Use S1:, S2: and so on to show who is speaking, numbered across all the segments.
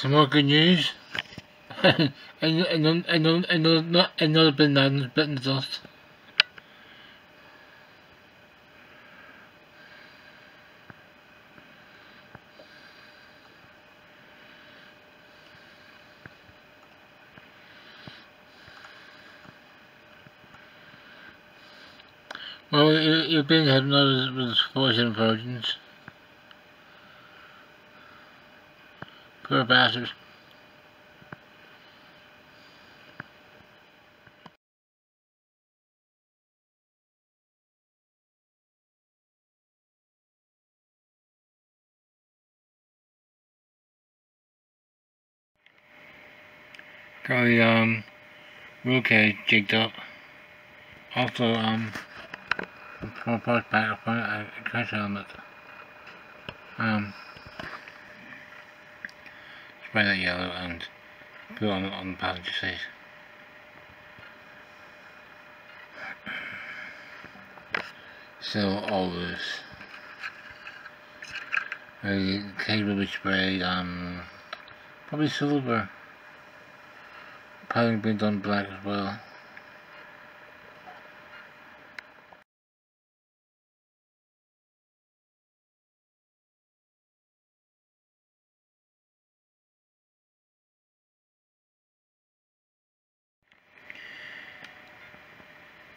S1: Some more good news. another, another, another, another banana bit in the dust. Well, you've been hypnotized with poison virgins. Poor bastard. Got the um, wheel cage jigged up. Also, um, front part back up front, a crash helmet. Um, spray that yellow and put it on, on the passenger seat. So all this. The cage will be sprayed, um, probably silver. Probably been done black as well.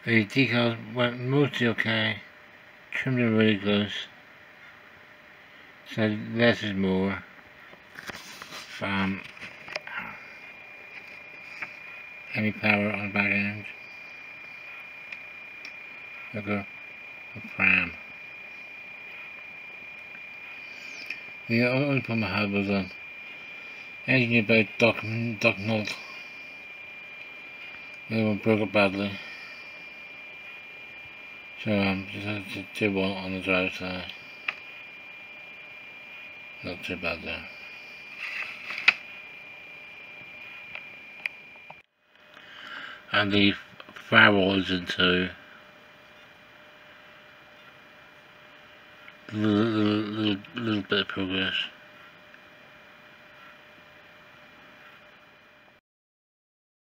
S1: The decals went mostly okay, trimmed them really close, so less is more. Um, any power on the back end. Look at the pram. The problem I had was um, engine about Doc, Doc Nolt. The other one broke up badly. So um, just do one on the driver's side. Not too bad there. And the firewall into a little, little, little bit of progress.